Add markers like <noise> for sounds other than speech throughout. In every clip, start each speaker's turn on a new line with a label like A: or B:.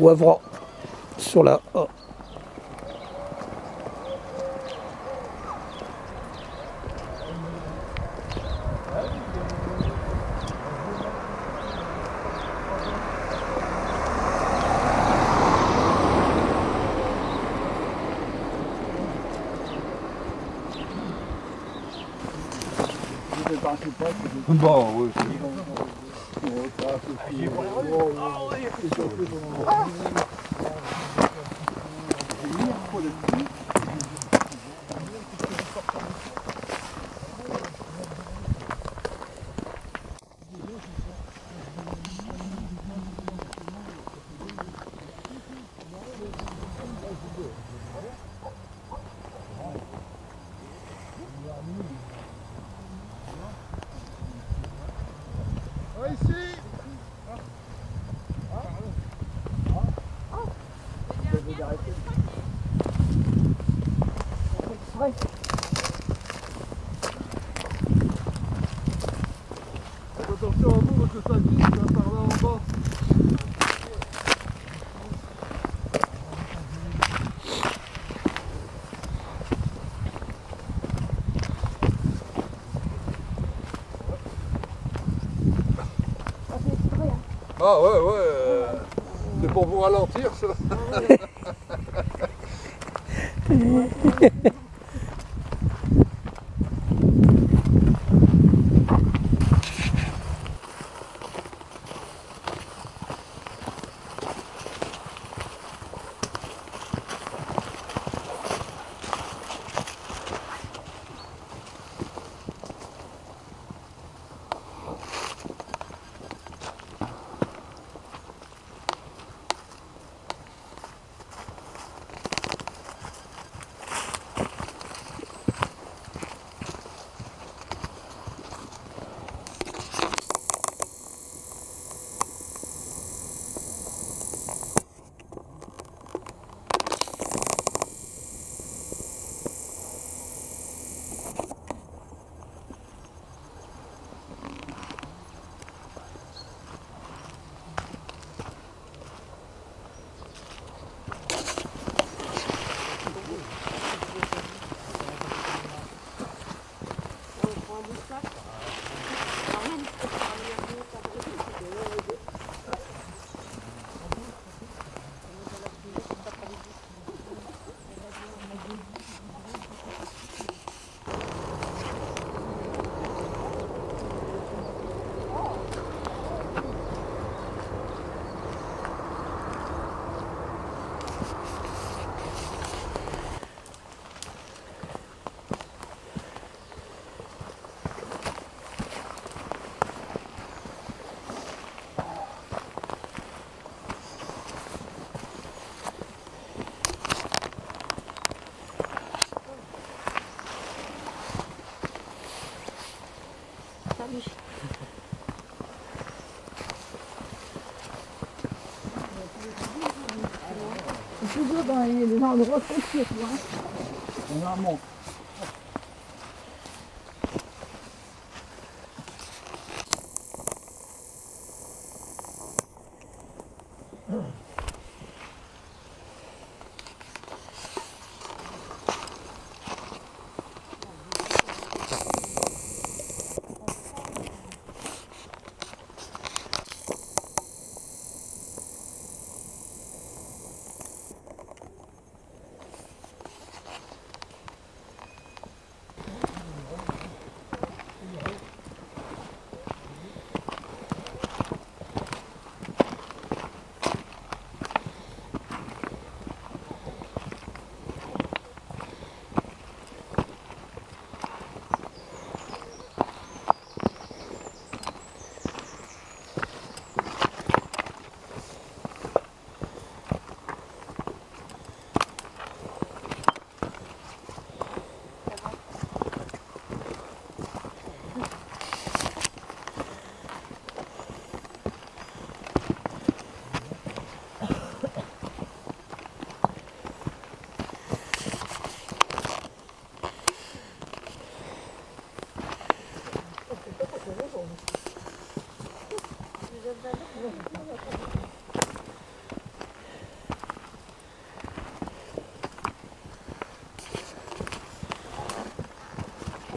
A: Wavra sur la A.
B: Attention à vous ça par là en bas. Ah ouais ouais, euh, c'est pour vous ralentir ça. <laughs>
C: dans les, dans le roc, quoi.
D: On a un manque.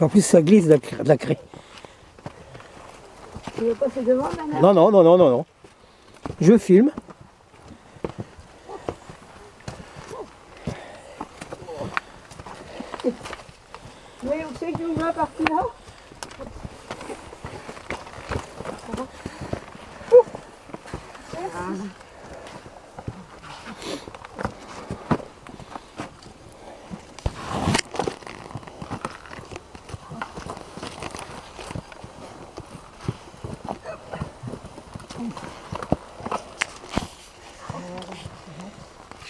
A: En plus, ça glisse de la, craie.
C: Tu veux passer devant maintenant
A: Non, non, non, non, non, non. Je filme.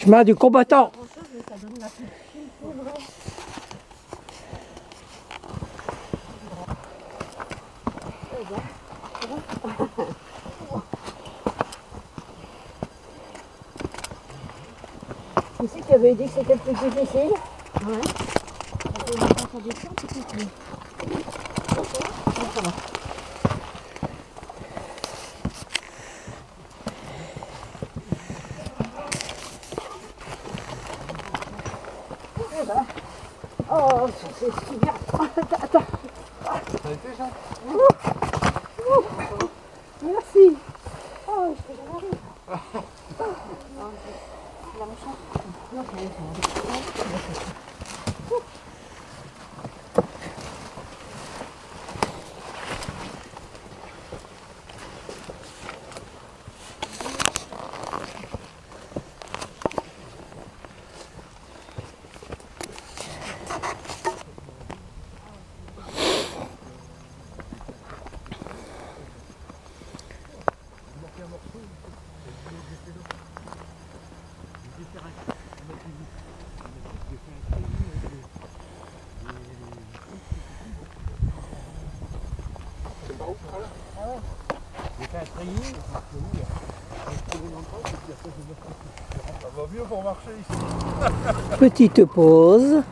A: Chemin du combattant.
C: Tu sais que tu avais dit que c'était plus difficile Oh, ça c'est. Attends, <laughs> attends.
B: Ça a été ça?
C: 양식.
B: Ça va mieux pour marcher ici.
A: Petite pause.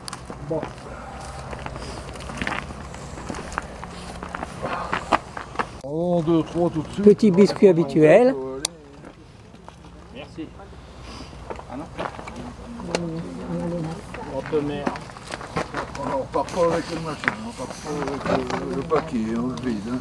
B: 1, 2, 3 tout de suite.
A: Petit biscuit habituel.
B: On ne repart pas avec la machine, on repart pas avec le, le paquet, on le vide. Hein.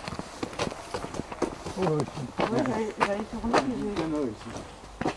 D: Oh,
C: Ouais, j'allais tourner, mais j'ai-